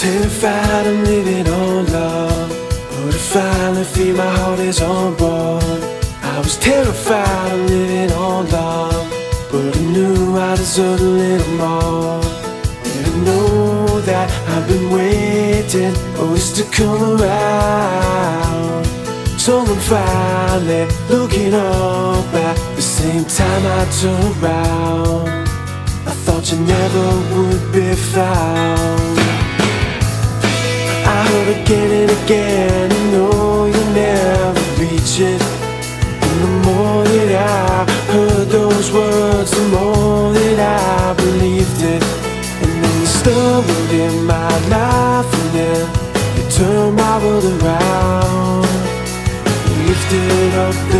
terrified of living on love. But I finally feel my heart is on board I was terrified of living on love. But I knew I deserved a little more. And I know that I've been waiting for this to come around. Someone finally looking up at the same time I turn around I thought you never would be found again and again, you know you'll never reach it. And the more that I heard those words, the more that I believed it. And then you stumbled in my life and then you turned my world around. You lifted up the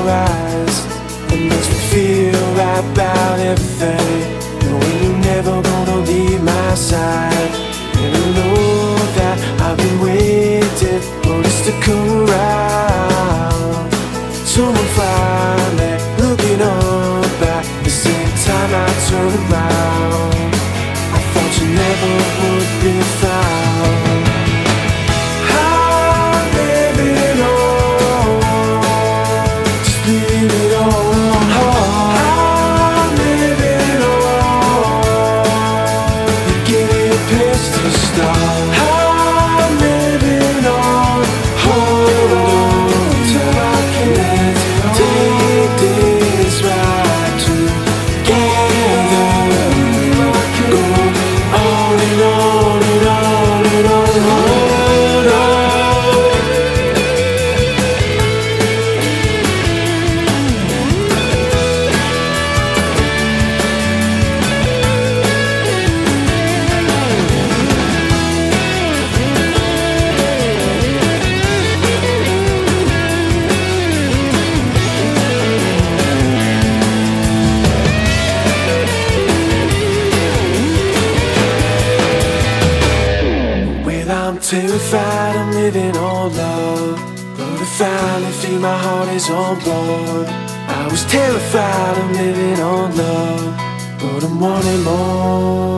would be terrified I'm living on love. But I finally feel my heart is on board. I was terrified I'm living on love But I'm wanting more